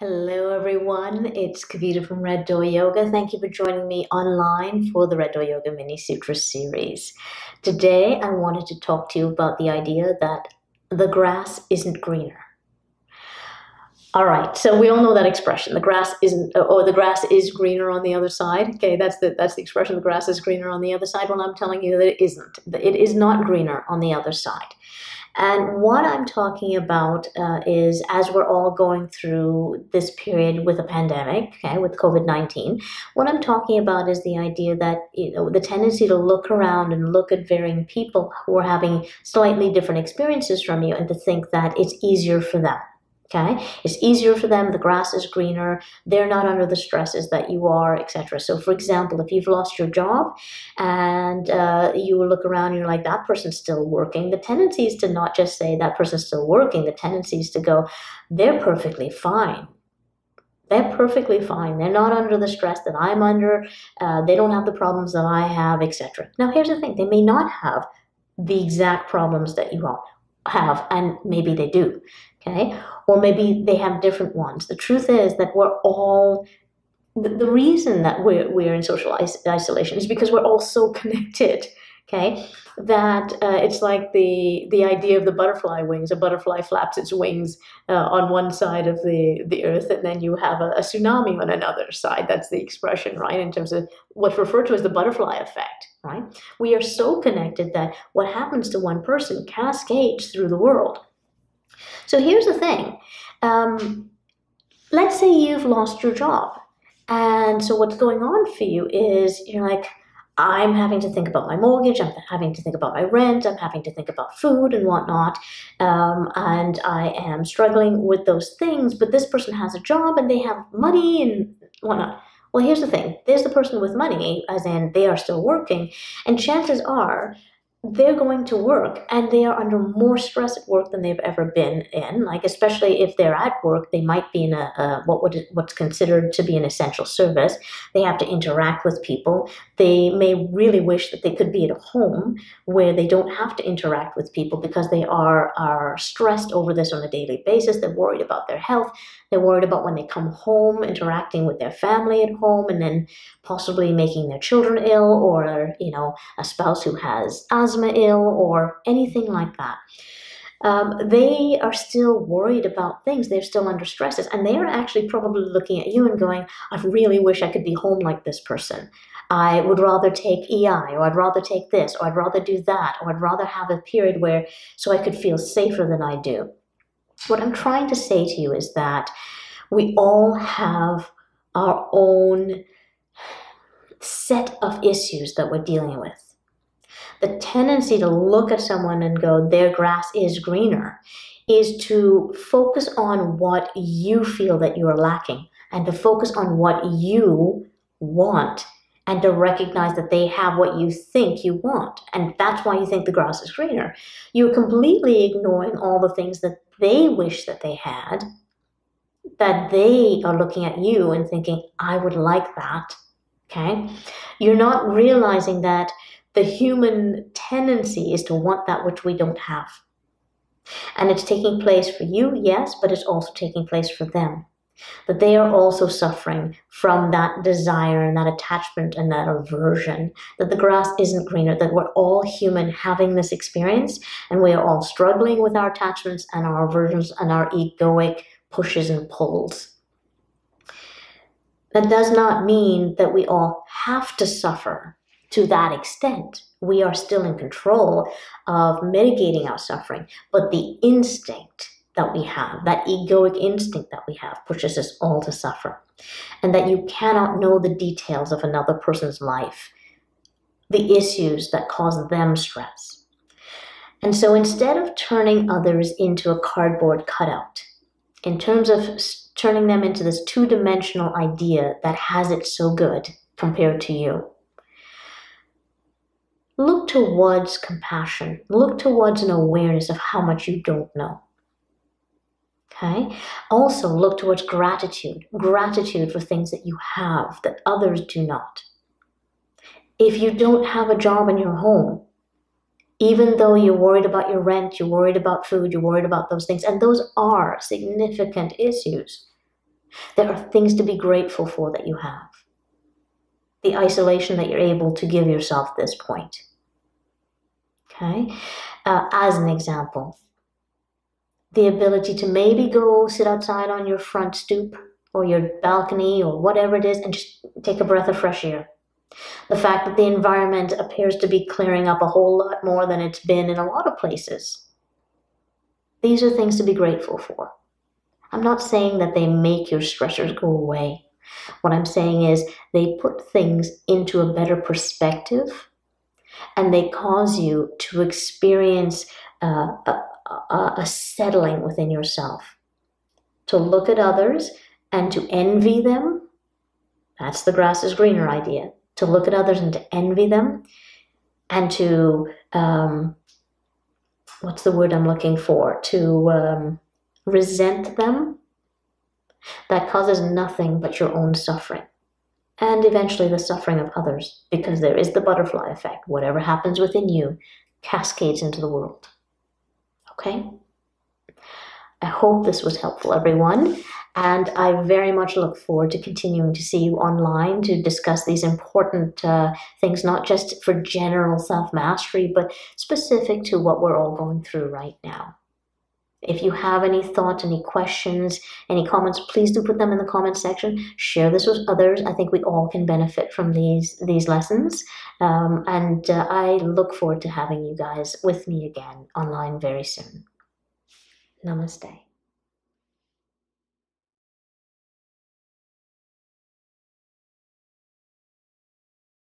Hello, everyone. It's Kavita from Red Door Yoga. Thank you for joining me online for the Red Door Yoga Mini Sutra series. Today, I wanted to talk to you about the idea that the grass isn't greener. All right, so we all know that expression. The grass isn't, uh, or the grass is greener on the other side. Okay, that's the that's the expression. The grass is greener on the other side. Well, I'm telling you that it isn't. It is not greener on the other side. And what I'm talking about uh, is as we're all going through this period with a pandemic, okay, with COVID 19, what I'm talking about is the idea that, you know, the tendency to look around and look at varying people who are having slightly different experiences from you and to think that it's easier for them. Okay, it's easier for them. The grass is greener. They're not under the stresses that you are, etc. So, for example, if you've lost your job and uh, you look around and you're like, that person's still working, the tendency is to not just say that person's still working. The tendency is to go, they're perfectly fine. They're perfectly fine. They're not under the stress that I'm under. Uh, they don't have the problems that I have, etc. Now, here's the thing: they may not have the exact problems that you all have, and maybe they do okay? Or maybe they have different ones. The truth is that we're all the, the reason that we're, we're in social is- isolation is because we're all so connected okay that uh, it's like the the idea of the butterfly wings a butterfly flaps its wings uh, on one side of the the earth and then you have a, a, tsunami on another side that's the expression right in terms of what's referred to as the butterfly effect right we are so connected that what happens to one person cascades through the world so here's the thing. Um, let's say you've lost your job. And so what's going on for you is you're like, I'm having to think about my mortgage, I'm having to think about my rent, I'm having to think about food and whatnot, um, and I am struggling with those things, but this person has a job and they have money and whatnot. Well, here's the thing there's the person with money, as in they are still working, and chances are they're going to work and they are under more stress at work than they've ever been in like especially if they're at work they might be in a, a what would what's considered to be an essential service. They have to interact with people. They may really wish that they could be at home where they don't have to interact with people because they are are stressed over this on a daily basis. They're worried about their health. They're worried about when they come home, interacting with their family at home, and then possibly making their children ill, or you know, a spouse who has asthma ill, or anything like that. Um, they are still worried about things. They're still under stresses, and they are actually probably looking at you and going, "I really wish I could be home like this person." I would rather take EI, or I'd rather take this, or I'd rather do that, or I'd rather have a period where so I could feel safer than I do. What I'm trying to say to you is that we all have our own set of issues that we're dealing with. The tendency to look at someone and go, their grass is greener, is to focus on what you feel that you're lacking and to focus on what you want and to recognize that they have what you think you want. And that's why you think the grass is greener. You're completely ignoring all the things that they wish that they had, that they are looking at you and thinking, I would like that. Okay? You're not realizing that the human tendency is to want that which we don't have. And it's taking place for you, yes, but it's also taking place for them that they are also suffering from that desire and that attachment and that aversion, that the grass isn't greener, that we're all human having this experience and we are all struggling with our attachments and our aversions and our egoic pushes and pulls. That does not mean that we all have to suffer to that extent. We are still in control of mitigating our suffering, but the instinct that we have, that egoic instinct that we have, pushes us all to suffer. And that you cannot know the details of another person's life, the issues that cause them stress. And so instead of turning others into a cardboard cutout, in terms of turning them into this two dimensional idea that has it so good compared to you, look towards compassion, look towards an awareness of how much you don't know. Okay. Also, look towards gratitude gratitude for things that you have that others do not. If you don't have a job in your home, even though you're worried about your rent, you're worried about food, you're worried about those things, and those are significant issues. There are things to be grateful for that you have. The isolation that you're able to give yourself at this point. Okay? Uh, as an example, the ability to maybe go sit outside on your front stoop or your balcony or whatever it is and just take a breath of fresh air. The fact that the environment appears to be clearing up a whole lot more than it's been in a lot of places. These are things to be grateful for. I'm not saying that they make your stressors go away. What I'm saying is they put things into a better perspective and they cause you to experience uh, a, a, a settling within yourself, to look at others and to envy them. That's the grass is greener idea. To look at others and to envy them and to, um, what's the word I'm looking for? To um, resent them. That causes nothing but your own suffering and eventually the suffering of others, because there is the butterfly effect. Whatever happens within you cascades into the world. Okay? I hope this was helpful, everyone. And I very much look forward to continuing to see you online to discuss these important uh, things, not just for general self mastery, but specific to what we're all going through right now. If you have any thoughts, any questions, any comments, please do put them in the comment section. Share this with others. I think we all can benefit from these these lessons. Um, and uh, I look forward to having you guys with me again online very soon. Namaste.